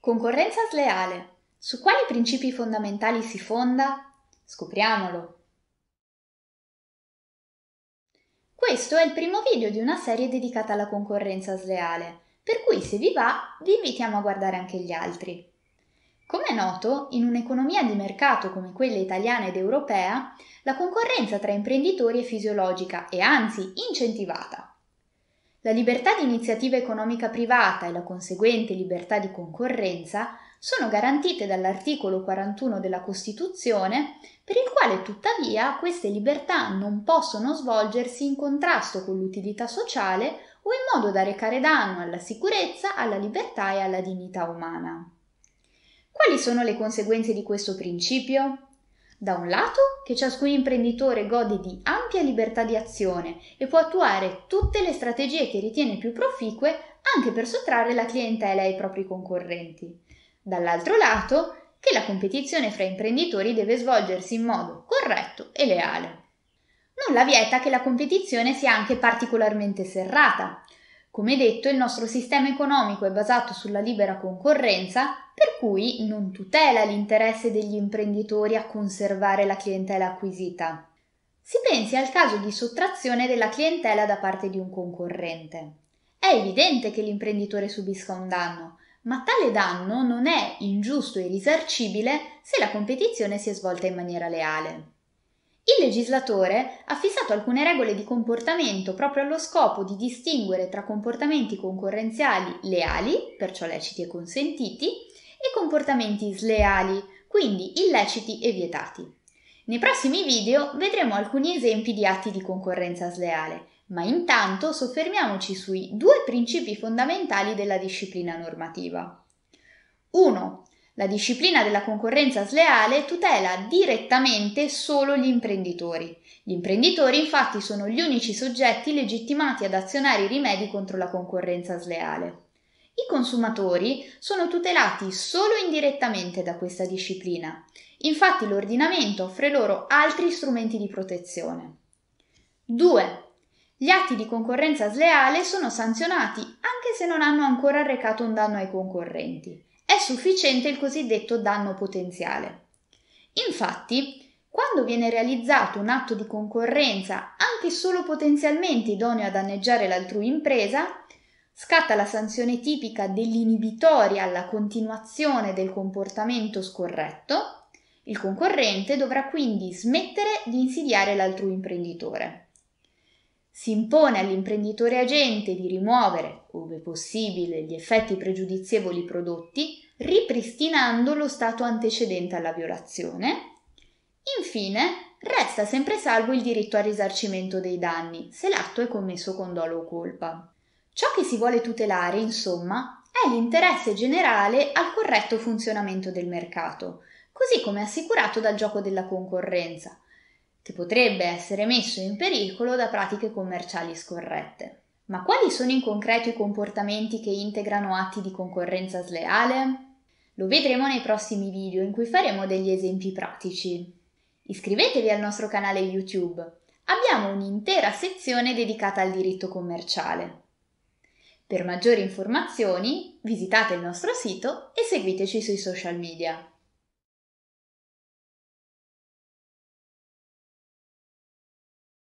Concorrenza sleale. Su quali principi fondamentali si fonda? Scopriamolo. Questo è il primo video di una serie dedicata alla concorrenza sleale, per cui se vi va vi invitiamo a guardare anche gli altri. Come è noto, in un'economia di mercato come quella italiana ed europea, la concorrenza tra imprenditori è fisiologica e anzi incentivata. La libertà di iniziativa economica privata e la conseguente libertà di concorrenza sono garantite dall'articolo 41 della Costituzione, per il quale tuttavia queste libertà non possono svolgersi in contrasto con l'utilità sociale o in modo da recare danno alla sicurezza, alla libertà e alla dignità umana. Quali sono le conseguenze di questo principio? Da un lato, che ciascun imprenditore gode di ampia libertà di azione e può attuare tutte le strategie che ritiene più proficue anche per sottrarre la clientela ai propri concorrenti. Dall'altro lato, che la competizione fra imprenditori deve svolgersi in modo corretto e leale. Nulla vieta che la competizione sia anche particolarmente serrata, come detto, il nostro sistema economico è basato sulla libera concorrenza, per cui non tutela l'interesse degli imprenditori a conservare la clientela acquisita. Si pensi al caso di sottrazione della clientela da parte di un concorrente. È evidente che l'imprenditore subisca un danno, ma tale danno non è ingiusto e risarcibile se la competizione si è svolta in maniera leale. Il legislatore ha fissato alcune regole di comportamento proprio allo scopo di distinguere tra comportamenti concorrenziali leali, perciò leciti e consentiti, e comportamenti sleali, quindi illeciti e vietati. Nei prossimi video vedremo alcuni esempi di atti di concorrenza sleale, ma intanto soffermiamoci sui due principi fondamentali della disciplina normativa. 1. La disciplina della concorrenza sleale tutela direttamente solo gli imprenditori. Gli imprenditori infatti sono gli unici soggetti legittimati ad azionare i rimedi contro la concorrenza sleale. I consumatori sono tutelati solo indirettamente da questa disciplina. Infatti l'ordinamento offre loro altri strumenti di protezione. 2. Gli atti di concorrenza sleale sono sanzionati anche se non hanno ancora arrecato un danno ai concorrenti è sufficiente il cosiddetto danno potenziale. Infatti, quando viene realizzato un atto di concorrenza anche solo potenzialmente idoneo a danneggiare l'altrui impresa, scatta la sanzione tipica dell'inibitoria alla continuazione del comportamento scorretto, il concorrente dovrà quindi smettere di insidiare l'altrui imprenditore. Si impone all'imprenditore agente di rimuovere, ove possibile, gli effetti pregiudizievoli prodotti, ripristinando lo stato antecedente alla violazione. Infine, resta sempre salvo il diritto al risarcimento dei danni, se l'atto è commesso con dolo o colpa. Ciò che si vuole tutelare, insomma, è l'interesse generale al corretto funzionamento del mercato, così come assicurato dal gioco della concorrenza, che potrebbe essere messo in pericolo da pratiche commerciali scorrette. Ma quali sono in concreto i comportamenti che integrano atti di concorrenza sleale? Lo vedremo nei prossimi video in cui faremo degli esempi pratici. Iscrivetevi al nostro canale YouTube. Abbiamo un'intera sezione dedicata al diritto commerciale. Per maggiori informazioni visitate il nostro sito e seguiteci sui social media.